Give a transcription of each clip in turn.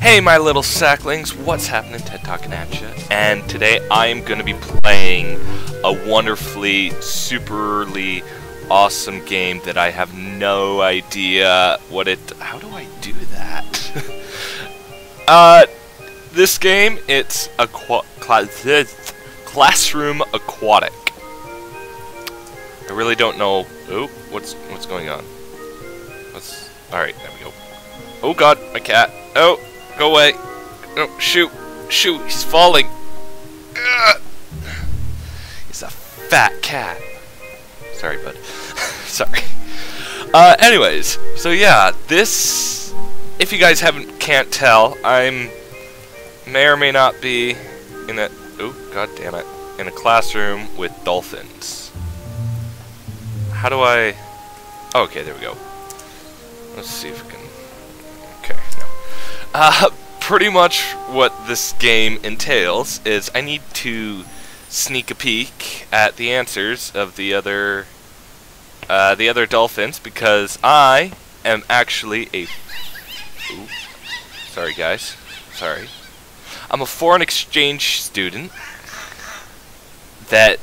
Hey my little sacklings, what's happening? Ted talking at you. And today I'm going to be playing a wonderfully, superly awesome game that I have no idea what it... How do I do that? uh, this game, it's a cla classroom aquatic. I really don't know... Oh, what's, what's going on? What's... Alright, there we go. Oh god, my cat. Oh, go away. No, shoot. Shoot, he's falling. He's a fat cat. Sorry, bud. Sorry. Uh, anyways, so yeah, this, if you guys haven't can't tell, I'm may or may not be in a, oh, god damn it, in a classroom with dolphins. How do I, oh, okay, there we go. Let's see if we can uh, pretty much what this game entails is I need to sneak a peek at the answers of the other uh, the other dolphins because I am actually a Ooh, sorry guys. Sorry. I'm a foreign exchange student that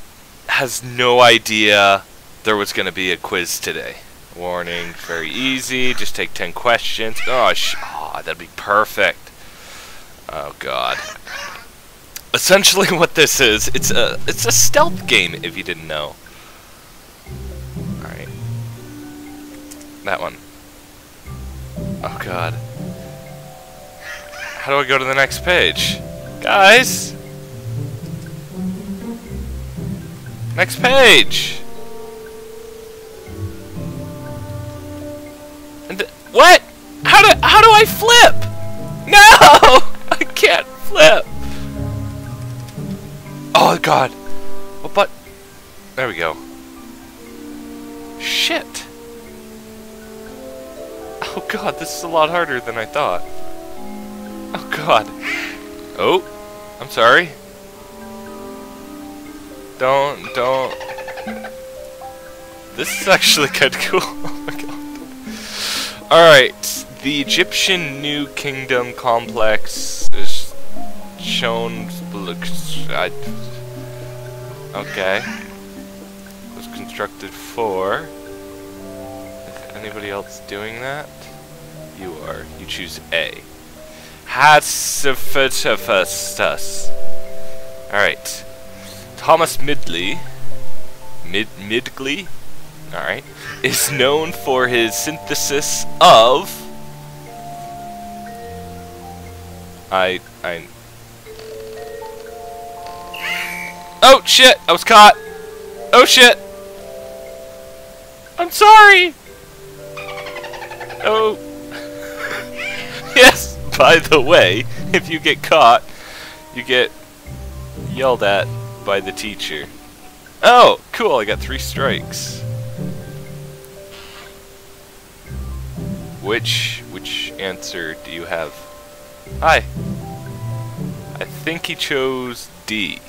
has no idea there was going to be a quiz today. Warning very easy. Just take 10 questions. Oh, Oh, that'd be perfect. Oh god. Essentially what this is, it's a it's a stealth game if you didn't know. Alright. That one. Oh god. How do I go to the next page? Guys! Next page! And what? How do I flip? No! I can't flip. Oh god. What but There we go. Shit. Oh god, this is a lot harder than I thought. Oh god. Oh, I'm sorry. Don't, don't. This is actually kind of cool. oh my god. Alright, the Egyptian New Kingdom complex is shown. I, okay. Was constructed for. Is anybody else doing that? You are. You choose A. Hatsifetifustus. Alright. Thomas Midley. Mid Midgley? Alright. Is known for his synthesis of I... I... Oh, shit! I was caught! Oh, shit! I'm sorry! Oh... yes! By the way, if you get caught, you get yelled at by the teacher. Oh, cool, I got three strikes. Which, which answer do you have? Hi. I think he chose D.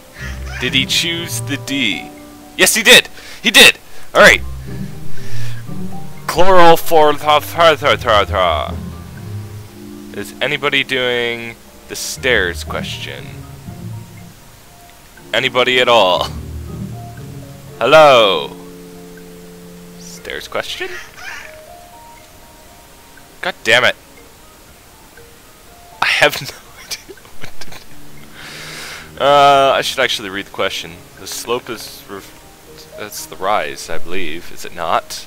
Did he choose the D? Yes, he did! He did! Alright. Chloral for Is anybody doing the stairs question? Anybody at all? Hello? Stairs question? God damn it have no idea what to do. Uh, I should actually read the question. The slope is... That's the rise, I believe. Is it not?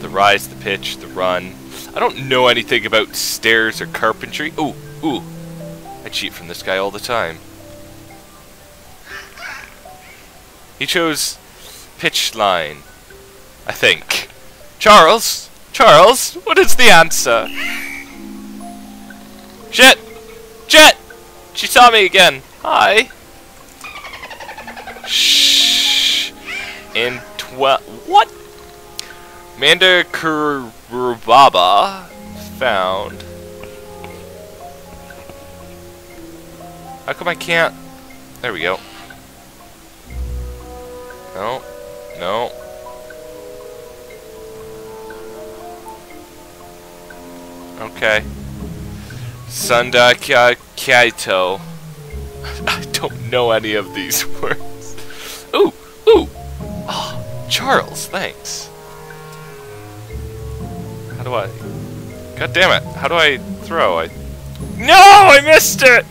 The rise, the pitch, the run. I don't know anything about stairs or carpentry. Ooh, ooh. I cheat from this guy all the time. He chose pitch line. I think. Charles? Charles, what is the answer? Shit! Jet! She saw me again. Hi. Shh. In twelve. What? Manda Kurubaba found. How come I can't? There we go. No. No. Okay. Sunda Kaito. I don't know any of these words. Ooh, ooh. Oh, Charles, thanks. How do I? God damn it! How do I throw? I. No, I missed it.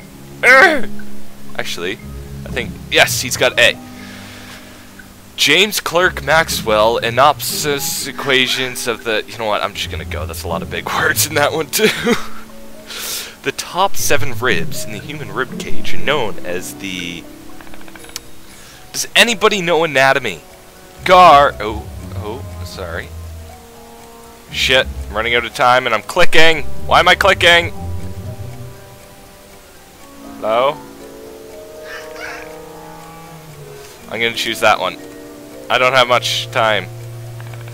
Actually, I think yes, he's got A. James Clerk Maxwell synopsis equations of the. You know what? I'm just gonna go. That's a lot of big words in that one too. The top seven ribs in the human rib cage are known as the. Does anybody know anatomy? Gar. Oh, oh, sorry. Shit, I'm running out of time and I'm clicking. Why am I clicking? Hello? I'm gonna choose that one. I don't have much time.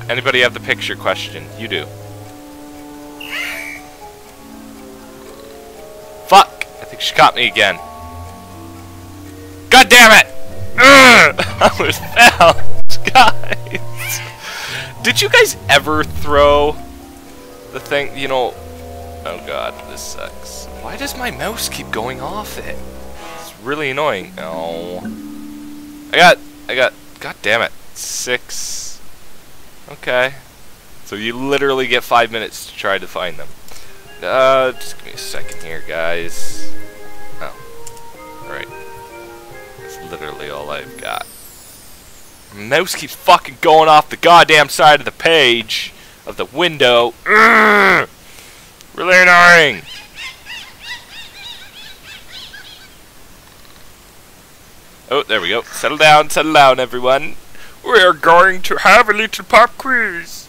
Anybody have the picture question? You do. Think she caught me again. God damn it! I was found, guys. Did you guys ever throw the thing? You know. Oh god, this sucks. Why does my mouse keep going off it? It's really annoying. Oh. I got. I got. God damn it six. Okay. So you literally get five minutes to try to find them. Uh, just give me a second here, guys. Oh. Alright. That's literally all I've got. Mouse keeps fucking going off the goddamn side of the page of the window. Urgh! Really annoying. Oh, there we go. Settle down, settle down, everyone. We are going to have a little pop quiz.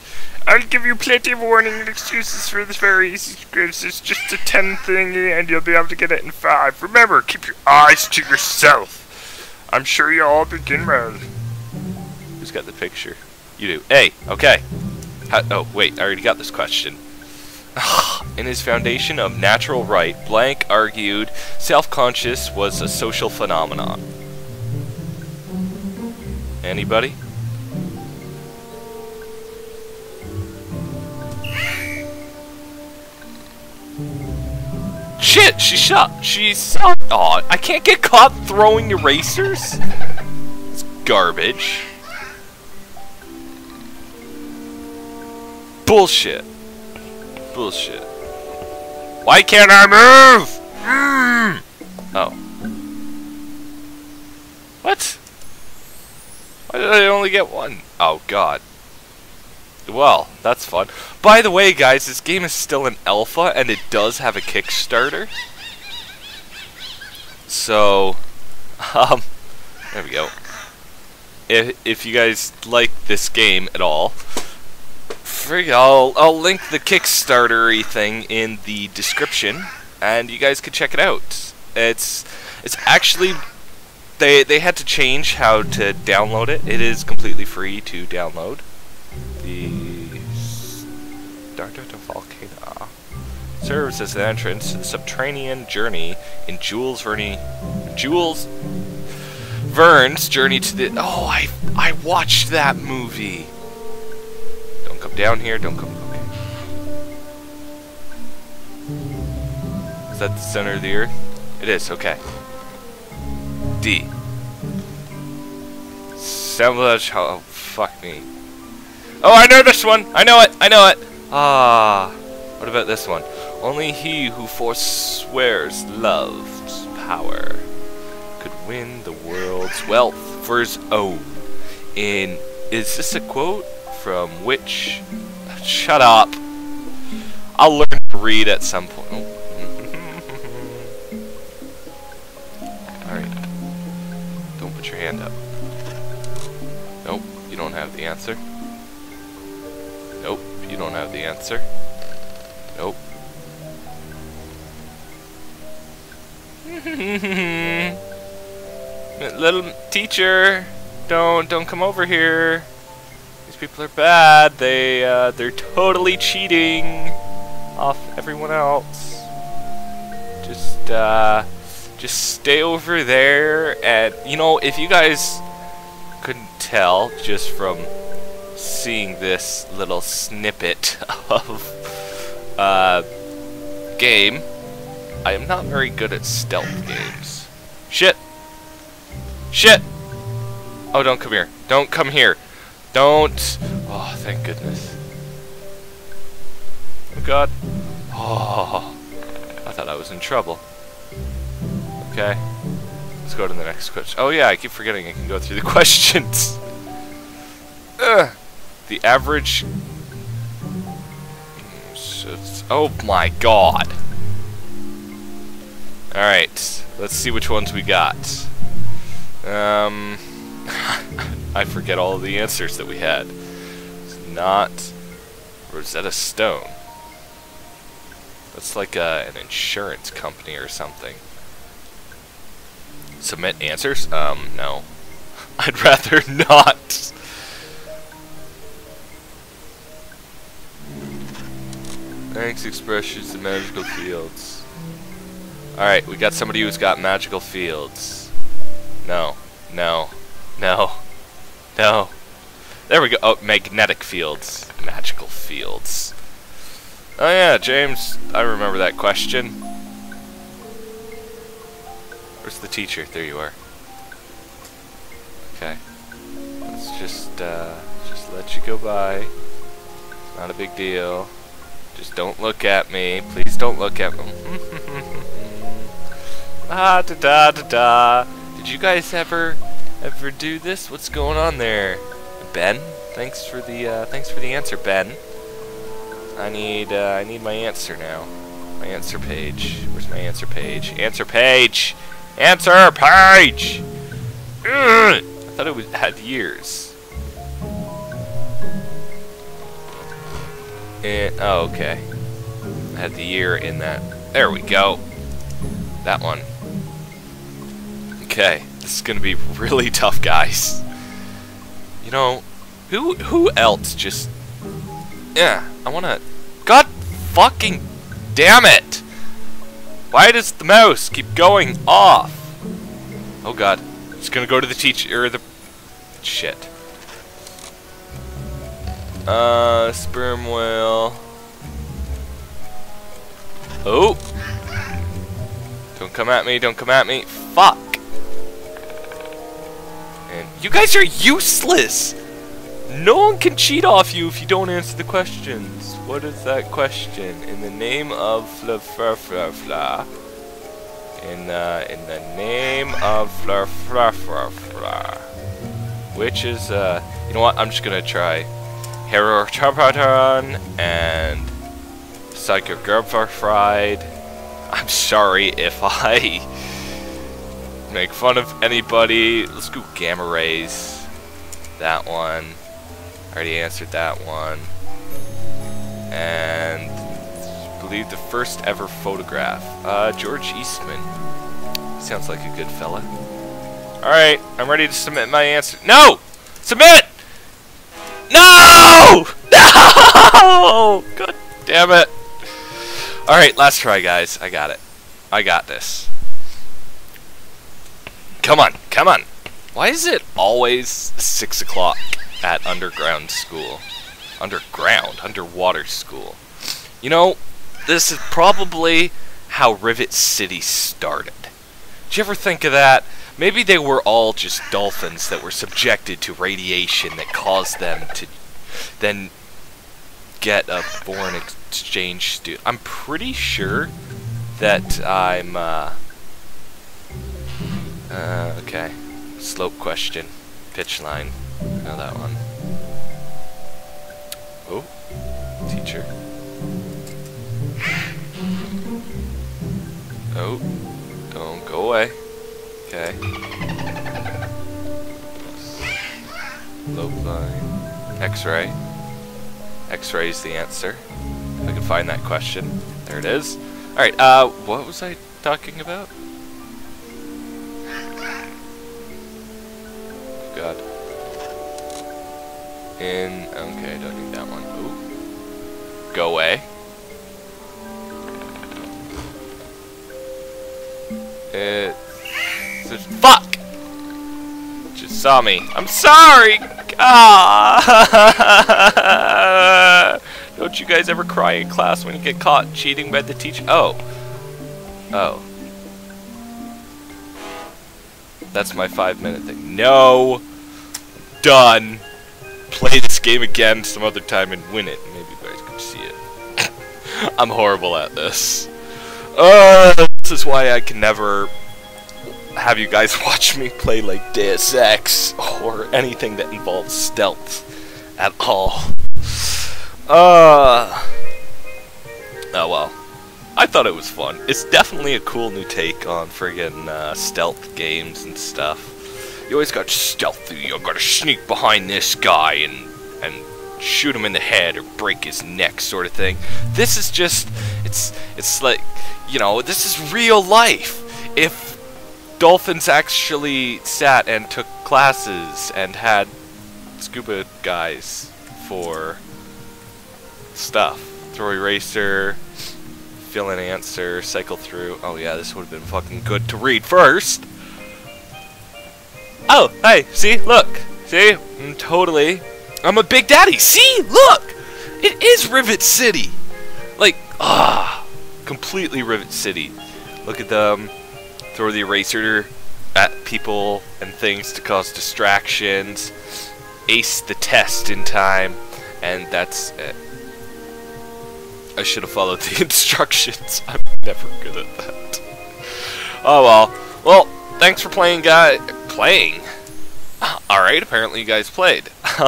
I'll give you plenty of warning and excuses for this very easy quiz. It's just a 10 thingy and you'll be able to get it in 5. Remember, keep your eyes to yourself. I'm sure you all begin well. Who's got the picture? You do. Hey, okay. How, oh, wait, I already got this question. In his foundation of natural right, Blank argued self-conscious was a social phenomenon. Anybody? Shit, she shot. She's. Oh, I can't get caught throwing erasers. It's garbage. Bullshit. Bullshit. Why can't I move? Mm. Oh. What? Why did I only get one? Oh god. Well, that's fun. By the way, guys, this game is still an alpha, and it does have a Kickstarter. So, um, there we go. If, if you guys like this game at all, free, I'll, I'll link the Kickstarter thing in the description, and you guys can check it out. It's, it's actually they they had to change how to download it. It is completely free to download. The Stardust Volcano serves as an entrance to the subterranean journey in Jules Verne Jules Verne's journey to the Oh, I I watched that movie. Don't come down here, don't come okay. Is that the center of the earth? It is, okay. D. Assemblage. Oh, fuck me. Oh, I know this one! I know it! I know it! Ah. What about this one? Only he who forswears love's power could win the world's wealth for his own. In. Is this a quote? From which. Shut up! I'll learn to read at some point. Oh. All right. Don't put your hand up. Nope, you don't have the answer. The answer. Nope. Little teacher, don't don't come over here. These people are bad. They uh, they're totally cheating off everyone else. Just uh just stay over there and you know if you guys couldn't tell just from seeing this little snippet of uh, game I am not very good at stealth games. Shit! Shit! Oh, don't come here. Don't come here. Don't. Oh, thank goodness. Oh, God. Oh. I thought I was in trouble. Okay. Let's go to the next question. Oh, yeah, I keep forgetting I can go through the questions. Ugh. The average... Oh, my God. Alright. Let's see which ones we got. Um... I forget all the answers that we had. It's not Rosetta Stone. That's like a, an insurance company or something. Submit answers? Um, no. I'd rather not. Thanks, expressions and magical fields. Alright, we got somebody who's got magical fields. No. No. No. No. There we go. Oh, magnetic fields. Magical fields. Oh yeah, James, I remember that question. Where's the teacher? There you are. Okay. Let's just, uh, just let you go by. Not a big deal. Just don't look at me. Please don't look at me. ah, da da da da. Did you guys ever ever do this? What's going on there? Ben? Thanks for the uh, thanks for the answer, Ben. I need uh, I need my answer now. My answer page. Where's my answer page? Answer page. Answer page. I thought it was had years. Oh, okay. I had the year in that. There we go. That one. Okay. This is gonna be really tough, guys. You know, who who else just... Yeah, I wanna... God fucking damn it! Why does the mouse keep going off? Oh god. It's gonna go to the teacher, or the... Shit. Uh, sperm whale. Oh! Don't come at me, don't come at me. Fuck! You guys are useless! No one can cheat off you if you don't answer the questions. What is that question? In the name of fla fla fla fla. In uh, in the name of fla fla fla fla. Which is uh, you know what? I'm just gonna try Hero Charpatron and Psycho Fried. I'm sorry if I make fun of anybody. Let's go gamma rays. That one. I Already answered that one. And I believe the first ever photograph. Uh, George Eastman. Sounds like a good fella. Alright, I'm ready to submit my answer. No! Submit! No! No! God damn it. Alright, last try, guys. I got it. I got this. Come on, come on. Why is it always 6 o'clock at underground school? Underground, underwater school. You know, this is probably how Rivet City started. Did you ever think of that? Maybe they were all just dolphins that were subjected to radiation that caused them to then get a foreign exchange student. I'm pretty sure that I'm, uh, uh, okay. Slope question. Pitch line. Know that one. Oh. Teacher. Oh. Don't go away. Okay. Slope line. X-ray. X-ray is the answer. If I can find that question. There it is. Alright, uh, what was I talking about? god. In, okay, don't need that one. Ooh. Go away. It, fuck! Just saw me. I'm sorry! Ah! Don't you guys ever cry in class when you get caught cheating by the teacher? Oh. Oh. That's my five minute thing. No! Done! Play this game again some other time and win it. Maybe you guys can see it. I'm horrible at this. Uh, this is why I can never have you guys watch me play like Deus Ex or anything that involves stealth at all. Uh, oh well. I thought it was fun. It's definitely a cool new take on friggin' uh, stealth games and stuff. You always got stealthy, you gotta sneak behind this guy and and shoot him in the head or break his neck sort of thing. This is just it's it's like you know, this is real life. If dolphins actually sat and took classes and had scuba guys for stuff. Throw eraser, fill in answer, cycle through. Oh yeah, this would have been fucking good to read first. Oh, hey, see, look, see, I'm totally, I'm a big daddy. See, look, it is Rivet City. Like, ah, completely Rivet City. Look at them, throw the eraser at people and things to cause distractions, ace the test in time, and that's it. I should have followed the instructions. I'm never good at that. Oh well. Well, thanks for playing, guy. Playing. Alright, apparently you guys played.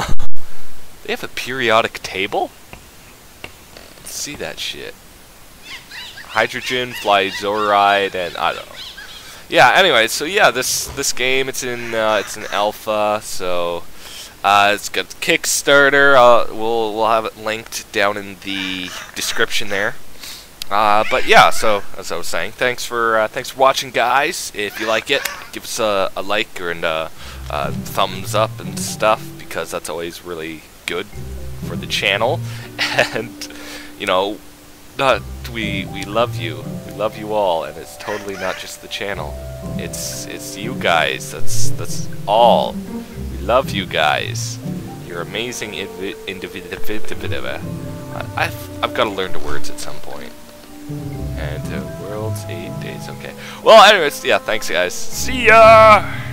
they have a periodic table? Let's see that shit. Hydrogen, fly fluoride, and I don't know. Yeah, anyway, so yeah, this this game it's in uh, it's in alpha, so uh, it's got Kickstarter. Uh, we'll we'll have it linked down in the description there. Uh, but yeah, so as I was saying, thanks for uh, thanks for watching, guys. If you like it, give us a, a like or and a, a thumbs up and stuff because that's always really good for the channel. And you know, uh, we we love you, we love you all, and it's totally not just the channel. It's it's you guys. That's that's all We love you guys. You're amazing. I've, I've got to learn the words at some point. And uh, world's eight days, okay. Well, anyways, yeah, thanks guys. See ya!